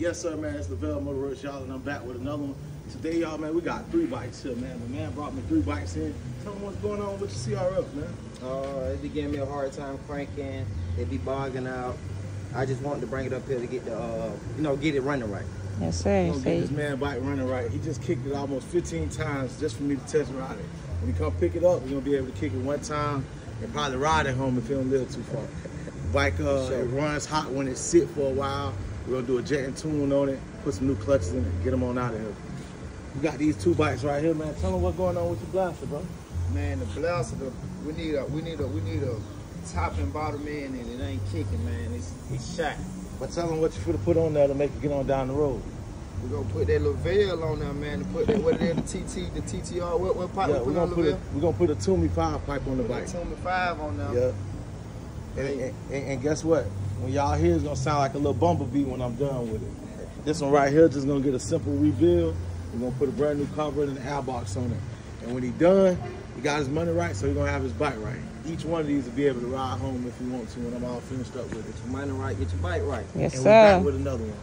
Yes, sir, man. It's Lavelle Motor Works, y'all, and I'm back with another one. Today, y'all, man, we got three bikes here, man. The man brought me three bikes in. Tell them what's going on with the CRF, man. Uh, they be giving me a hard time cranking. They be bogging out. I just wanted to bring it up here to get the, uh, you know, get it running right. Yes, sir. We're gonna get this man bike running right. He just kicked it almost 15 times just for me to test ride it. When he come pick it up, we're gonna be able to kick it one time and probably ride it home if he don't live too far. Bike, uh, Sure. it runs hot when it sit for a while. We're gonna do a jet and tune on it, put some new clutches in it, get them on out of here. We got these two bikes right here, man. Tell them what's going on with your blaster, bro. Man, the blaster, the, we need a, we need a, we need a top and bottom end, and it ain't kicking, man. It's, it's shot. But tell them what you finna put on there to make it get on down the road. We're gonna put that little veil on there, man. To put that, what it is, the TT, the TTR, what, what pipe yeah, we we're put gonna on the put a, veil? we're gonna put a Toomey five pipe on the Put bike. that Toomey 5 on there. Yeah. And, and, and, and guess what? When y'all hear it's gonna sound like a little bumblebee when I'm done with it. This one right here just gonna get a simple rebuild. We're gonna put a brand new cover and an air box on it. And when he done, he got his money right, so he gonna have his bike right. Each one of these will be able to ride home if he want to when I'm all finished up with it. Get your money right, get your bike right. yes, and we're back sir. with another one.